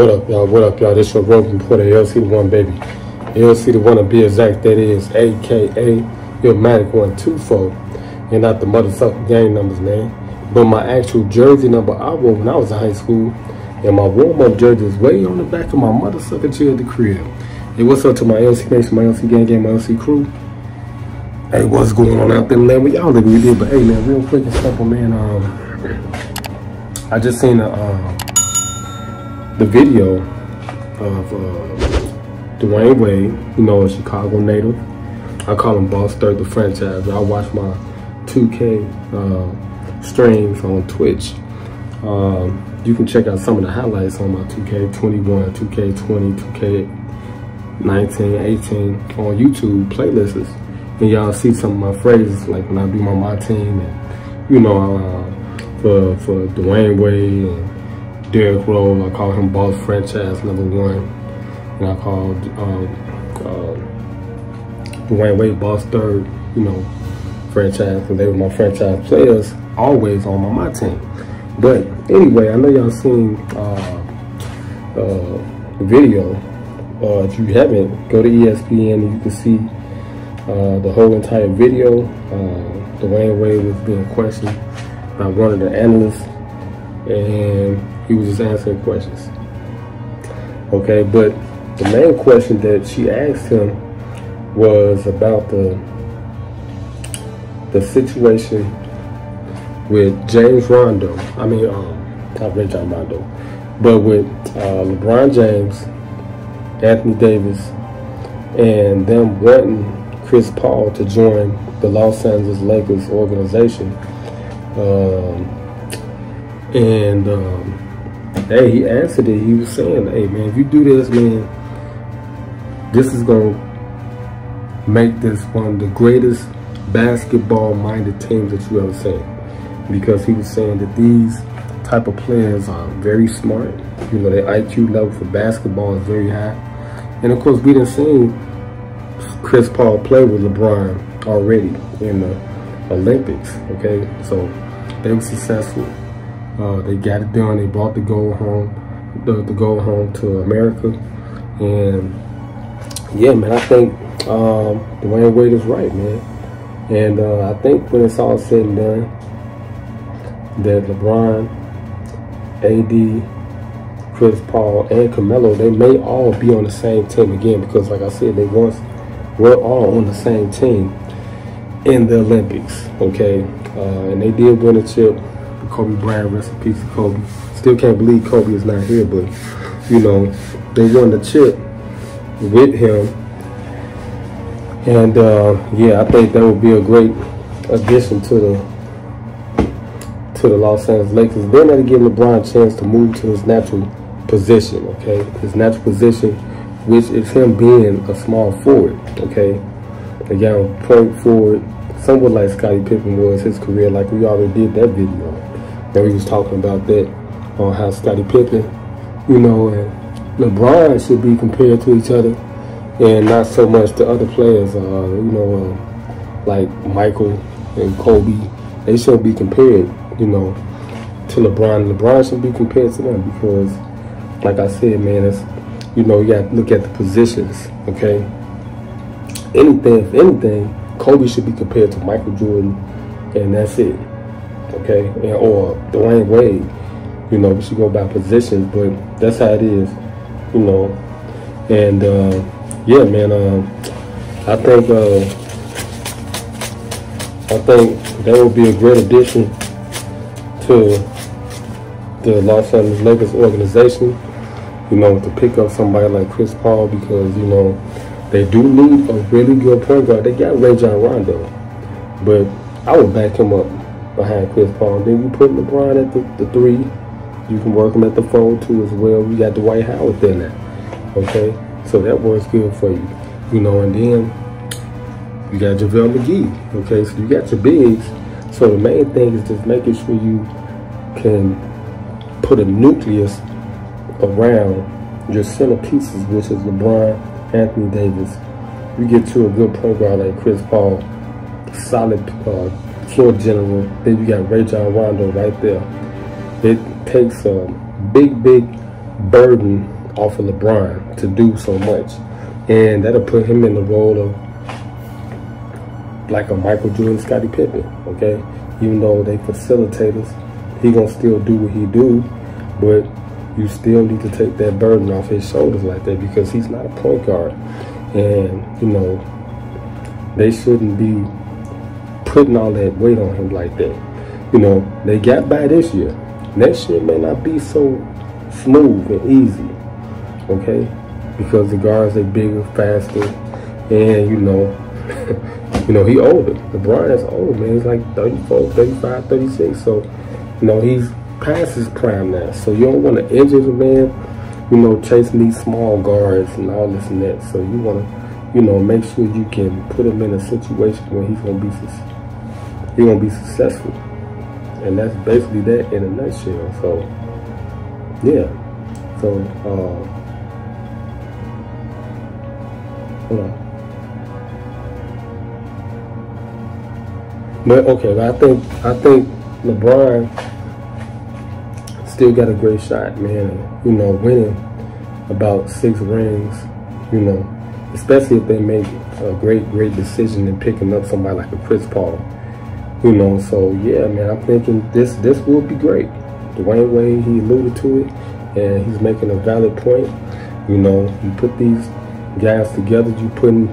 What up, y'all? What up, y'all? This your road reporter, LC the One, baby. LC the One to be exact, that is AKA Illmatic 124. And not the motherfucking gang numbers, man. But my actual jersey number I wore when I was in high school. And my warm-up jersey is way on the back of my motherfucking chair at the crib. Hey, what's up to my LC Nation, my LC gang gang, my LC crew? Hey, what's going on out there, man? We all we did, but hey, man, real quick and simple, man. Um, I just seen a, uh, the video of uh, Dwyane Wade, you know, a Chicago native. I call him Boss Third, the franchise. I watch my 2K uh, streams on Twitch. Um, you can check out some of the highlights on my 2K21, 2K20, 2K19, 18 on YouTube playlists. And y'all see some of my phrases, like when I do my my team and, you know, uh, for, for Dwyane Wade and Derrick Rose, I call him Boss Franchise number one. And I call um, uh, Dwyane Wade Boss Third, you know, franchise, because they were my franchise players always on my, my team. But anyway, I know y'all seen uh, uh, the video. Uh, if you haven't, go to ESPN and you can see uh, the whole entire video. Uh, Dwyane Wade was being questioned by one of the analysts, and he was just answering questions. Okay, but the main question that she asked him was about the the situation with James Rondo. I mean, um, not Rajon Rondo, but with uh, LeBron James, Anthony Davis, and them wanting Chris Paul to join the Los Angeles Lakers organization. Um, and um, hey, he answered it. He was saying, "Hey, man, if you do this, man, this is gonna make this one of the greatest basketball-minded teams that you ever seen." because he was saying that these type of players are very smart. You know, their IQ level for basketball is very high. And of course, we didn't see Chris Paul play with LeBron already in the Olympics, okay? So they were successful. Uh, they got it done. They brought the gold home, the, the gold home to America. And yeah, man, I think um, Dwyane Wade is right, man. And uh, I think when it's all said and done, that LeBron, AD, Chris Paul, and Carmelo, they may all be on the same team again because, like I said, they once were all on the same team in the Olympics, okay? Uh, and they did win a chip. Kobe Bryant, rest in peace Kobe. Still can't believe Kobe is not here, but, you know, they won the chip with him. And, uh, yeah, I think that would be a great addition to the to the Los Angeles Lakers. Then that'll give LeBron a chance to move to his natural position, okay? His natural position, which is him being a small forward, okay? Again, point forward, somewhat like Scottie Pippen was his career, like we already did that video. He was talking about that, on how Scottie Pippen, you know, and LeBron should be compared to each other and not so much to other players, uh, you know, uh, like Michael and Kobe. They should be compared you know, to LeBron. LeBron should be compared to them because, like I said, man, it's, you know, you got to look at the positions, okay? Anything, if anything, Kobe should be compared to Michael Jordan, and that's it, okay? And, or Dwyane Wade, you know, we should go by positions, but that's how it is, you know. And, uh, yeah, man, uh, I think, uh, I think that would be a great addition to the Los Angeles Lakers organization, you know, to pick up somebody like Chris Paul because, you know, they do need a really good point guard. They got Rajon Rondo, but I would back him up behind Chris Paul. Then you put LeBron at the, the three. You can work him at the four too as well. You got Dwight Howard there now. Okay? So that works good for you. You know, and then you got JaVale McGee. Okay, so you got your bigs. So the main thing is just making sure you can put a nucleus around your center pieces, which is LeBron, Anthony Davis. You get to a good guard like Chris Paul, solid uh, floor general. Then you got Rajon Rondo right there. It takes a big, big burden off of LeBron to do so much. And that'll put him in the role of like a Michael Jordan, Scottie Pippen, okay? Even though they facilitators, he gonna still do what he do, but you still need to take that burden off his shoulders like that because he's not a point guard. And, you know, they shouldn't be putting all that weight on him like that. You know, they got by this year. Next year may not be so smooth and easy, okay? Because the guards are bigger, faster, and, you know, you know, he older. LeBron is old, man. He's like 34, 35, 36. So, you know, he's past his prime now. So you don't want to injure the man, you know, chasing these small guards and all this and that. So you want to, you know, make sure you can put him in a situation where he's gonna be he's gonna be successful. And that's basically that in a nutshell. So yeah. So uh hold on. But okay, but I think I think LeBron still got a great shot, man. You know, winning about six rings, you know, especially if they make a great, great decision in picking up somebody like a Chris Paul. You know, so yeah, man, I'm thinking this this will be great. Dwyane Wade, he alluded to it, and he's making a valid point. You know, you put these guys together, you putting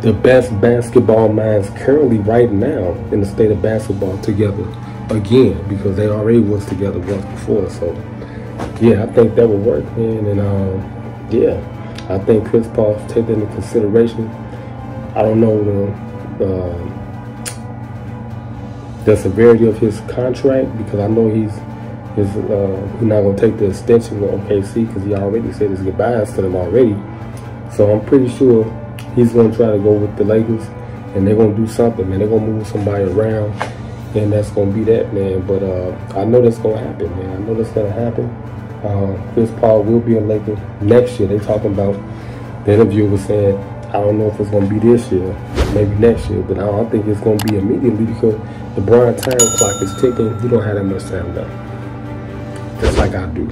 the best basketball minds currently right now in the state of basketball together again because they already was together once before. So yeah, I think that would work, man. And um, yeah, I think Chris Paul take that into consideration. I don't know the uh, the severity of his contract because I know he's he's, uh, he's not gonna take the extension with OKC because he already said his goodbyes to them already. So I'm pretty sure he's gonna try to go with the Lakers, and they're gonna do something, man. They're gonna move somebody around, and that's gonna be that, man. But uh, I know that's gonna happen, man. I know that's gonna happen. Uh, Chris Paul will be a Laker next year. They talking about the interview was saying, I don't know if it's gonna be this year, maybe next year, but I don't think it's gonna be immediately because the Brian time clock is ticking. You don't have that much time left, just like I do.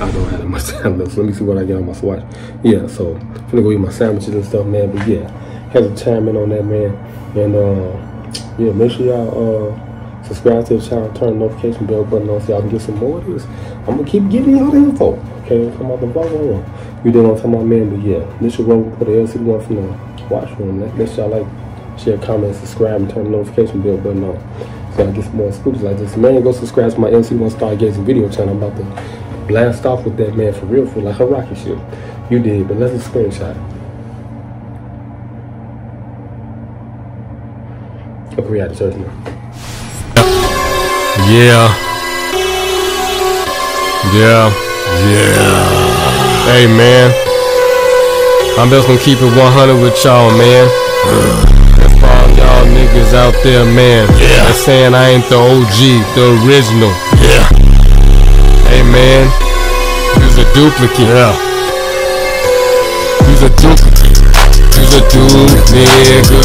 I don't have that much time left. So let me see what I get on my watch. Yeah, so I'm gonna go eat my sandwiches and stuff, man. But yeah, has to chime in on that, man. And uh, yeah, make sure y'all uh, subscribe to the channel, turn the notification bell button on so y'all can get some more of this. I'm gonna keep giving y'all the info. Okay, come on the vlog on. You didn't want to talk about man, but yeah, this should run for the LCD one from the watch room. Let y'all like, share, comment, subscribe, and turn the notification bell button on. So I get some more scoops like this. Man, go subscribe to my LC1 Stargazing video channel. I'm about to blast off with that man for real, for like a rocket ship. You did, but let's just screenshot. Okay, we church now. Yeah. Yeah. Yeah. Hey, man. I'm just gonna keep it 100 with y'all, man. That's for all y'all niggas out there, man. Yeah. They're saying I ain't the OG, the original. Yeah. Hey man, you's a duplicate. Yeah. You's a duplicate. You's a dupe, nigga.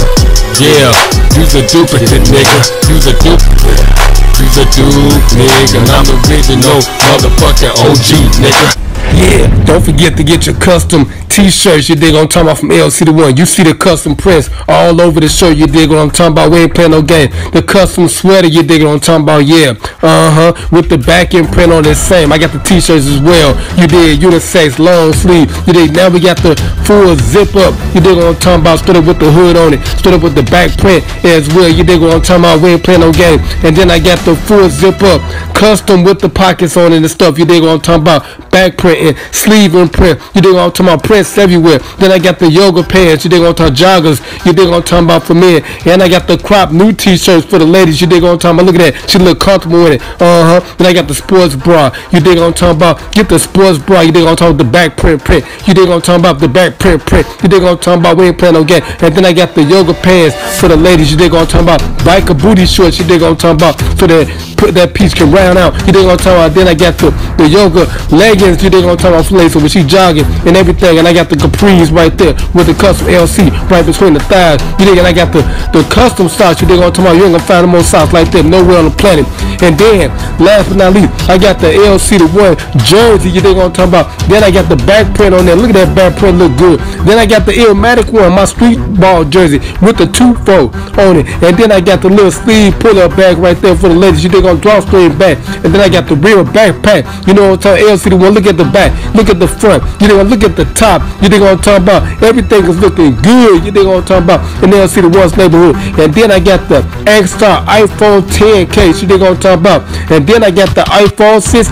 Yeah, you's a duplicate, nigga. You's a duplicate. You's a dupe, nigga. I'm the original motherfucking OG, nigga. Yeah, don't forget to get your custom t-shirts, you dig what I'm talking about from LC the one. You see the custom prints all over the shirt, you dig what I'm talking about. We ain't playing no game. The custom sweater, you dig what I'm talking about. Yeah, uh-huh. With the back end print on the same. I got the t-shirts as well. You did unisex, long sleeve. You dig now we got the full zip up. You dig what I'm talking about. Stood up with the hood on it. Stood up with the back print as well. You dig what I'm talking about. We ain't playing no game. And then I got the full zip up, custom with the pockets on it and stuff. You dig what I'm talking about. Back print and sleeve and print. You dig I'm talking about. Print everywhere. Then I got the yoga pants. You dig on talk joggers. You dig on talking about for men. And I got the crop new t-shirts for the ladies. You dig on talking about. Look at that. She look comfortable with it. Uh huh. Then I got the sports bra. You dig on talking about. Get the sports bra. You dig on talking about the back print print. You dig on talking about the back print print. You dig on talking about we ain't playing no game. And then I got the yoga pants for the ladies. You dig on talking about biker booty shorts. You dig on talking about for the put that piece can round out. You dig I'm talking about? Then I got the, the yoga leggings. You dig what I'm talking about? Lace when she jogging and everything. And I got the capris right there with the custom LC right between the thighs. You? And I got the, the custom socks. You I'm talking about? You ain't gonna find no more socks like that nowhere on the planet. And then, last but not least, I got the LC the one jersey. You what I'm talking about? Then I got the back print on there. Look at that back print, look good. Then I got the Illmatic one, my street ball jersey with the two fold on it. And then I got the little sleeve pull up bag right there for the ladies. You dig on drawstring back. And then I got the real backpack. You know what I'm talking LC the one. Look at the back. Look at the front. You dig on look at the top. You what I'm talking about? Everything is looking good. You what I'm talking about? And then I see the worst neighborhood. And then I got the extra iPhone 10 case. You what I'm talking about? And then I got the iPhone 6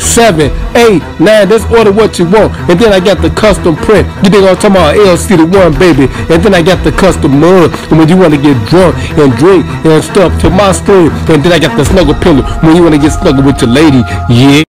7, 8, 9. Let's order what you want. And then I got the custom print. You what I'm talking about? LC the one, baby. And then I got the custom mug. And when you want to get drunk and drink and stuff to my stream. And then I got the snuggle pillow when you want to get snuggle with your lady. Yeah.